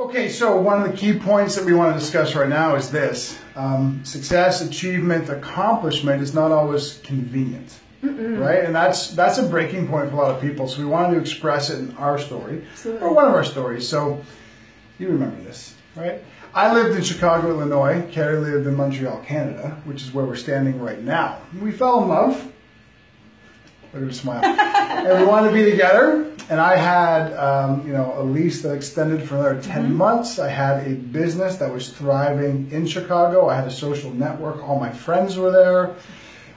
Okay, so one of the key points that we want to discuss right now is this um, success, achievement, accomplishment is not always convenient. Mm-mm. Right, and that's that's a breaking point for a lot of people. So we wanted to express it in our story, Absolutely. or one of our stories. So you remember this, right? I lived in Chicago, Illinois. Carrie lived in Montreal, Canada, which is where we're standing right now. We fell in love. Look at her smile. and we wanted to be together. And I had, um, you know, a lease that extended for another 10 mm-hmm. months. I had a business that was thriving in Chicago. I had a social network. All my friends were there.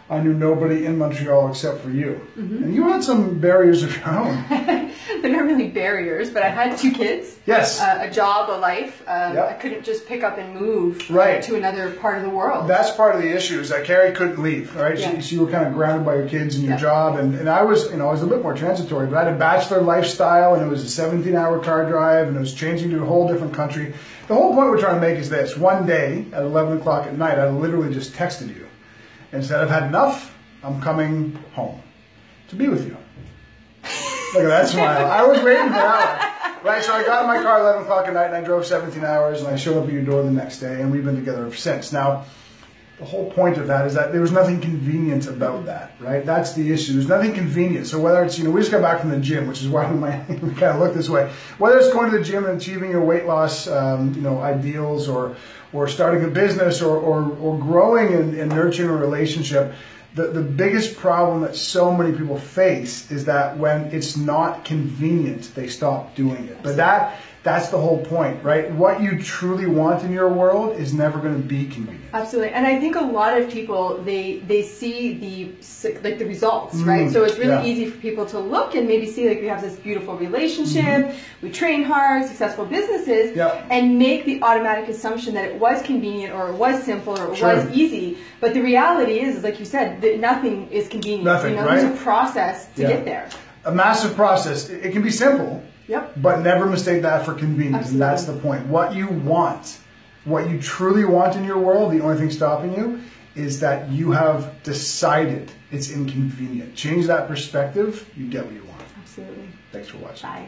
I knew nobody in Montreal except for you. Mm-hmm. And you had some barriers of your own. They're not really barriers, but I had two kids. Yes. Uh, a job, a life. Um, yep. I couldn't just pick up and move right. to another part of the world. That's part of the issue is that Carrie couldn't leave, right? Yeah. She, she were kind of grounded by your kids and your yeah. job. And, and I was, you know, I was a bit more transitory, but I had a bachelor lifestyle and it was a 17 hour car drive and it was changing to a whole different country. The whole point we're trying to make is this. One day at 11 o'clock at night, I literally just texted you and said, I've had enough. I'm coming home to be with you. Look at that smile. I was waiting for that. Right, so I got in my car 11 o'clock at night and I drove 17 hours and I showed up at your door the next day and we've been together ever since. Now, the whole point of that is that there was nothing convenient about that, right? That's the issue. There's nothing convenient. So whether it's, you know, we just got back from the gym, which is why we might we kind of look this way. Whether it's going to the gym and achieving your weight loss, um, you know, ideals or, or starting a business or, or, or growing and, and nurturing a relationship, the, the biggest problem that so many people face is that when it's not convenient, they stop doing it. But that that's the whole point, right? What you truly want in your world is never going to be convenient. Absolutely, and I think a lot of people they they see the like the results, mm, right? So it's really yeah. easy for people to look and maybe see like we have this beautiful relationship, mm-hmm. we train hard, successful businesses, yep. and make the automatic assumption that it was convenient or it was simple or it sure. was easy. But the reality is, is like you said, that nothing is convenient. Nothing, you know, right? There's a process to yeah. get there. A massive process. It can be simple Yep. But never mistake that for convenience. Absolutely. And that's the point. What you want, what you truly want in your world, the only thing stopping you is that you have decided it's inconvenient. Change that perspective, you get what you want. Absolutely. Thanks for watching. Bye.